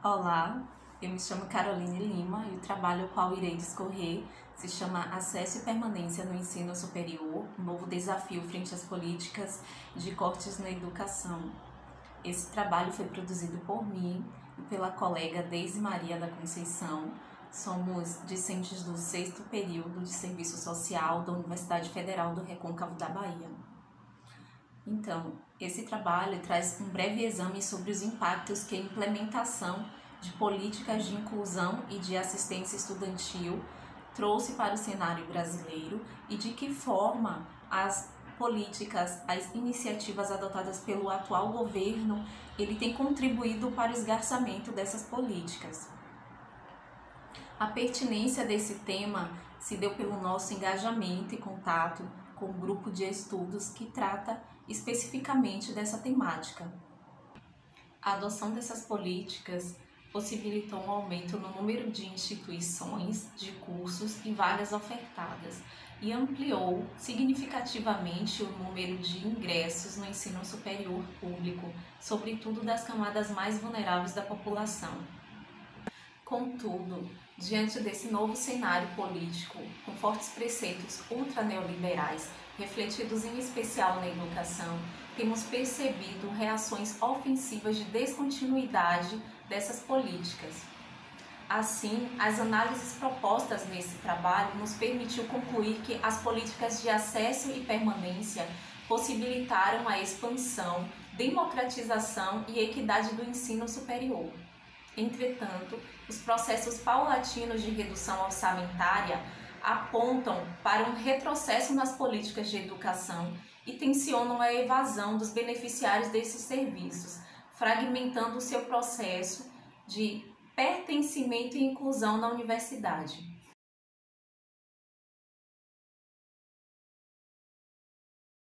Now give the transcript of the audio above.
Olá, eu me chamo Caroline Lima e o trabalho ao qual irei discorrer se chama Acesso e Permanência no Ensino Superior, novo desafio frente às políticas de cortes na educação. Esse trabalho foi produzido por mim e pela colega Deise Maria da Conceição. Somos discentes do sexto período de serviço social da Universidade Federal do Recôncavo da Bahia. Então, esse trabalho traz um breve exame sobre os impactos que a implementação de políticas de inclusão e de assistência estudantil trouxe para o cenário brasileiro e de que forma as políticas, as iniciativas adotadas pelo atual governo, ele tem contribuído para o esgarçamento dessas políticas. A pertinência desse tema se deu pelo nosso engajamento e contato com um grupo de estudos que trata especificamente dessa temática. A adoção dessas políticas possibilitou um aumento no número de instituições, de cursos e vagas ofertadas e ampliou significativamente o número de ingressos no ensino superior público, sobretudo das camadas mais vulneráveis da população. Contudo, diante desse novo cenário político, com fortes preceitos ultraneoliberais, refletidos em especial na educação, temos percebido reações ofensivas de descontinuidade dessas políticas. Assim, as análises propostas nesse trabalho nos permitiu concluir que as políticas de acesso e permanência possibilitaram a expansão, democratização e equidade do ensino superior. Entretanto, os processos paulatinos de redução orçamentária apontam para um retrocesso nas políticas de educação e tensionam a evasão dos beneficiários desses serviços, fragmentando o seu processo de pertencimento e inclusão na universidade.